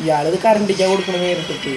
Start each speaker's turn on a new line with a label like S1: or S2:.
S1: ഇയാളത് കറണ്ടിക്കാൻ കൊടുക്കണ നേരിട്ടിട്ട്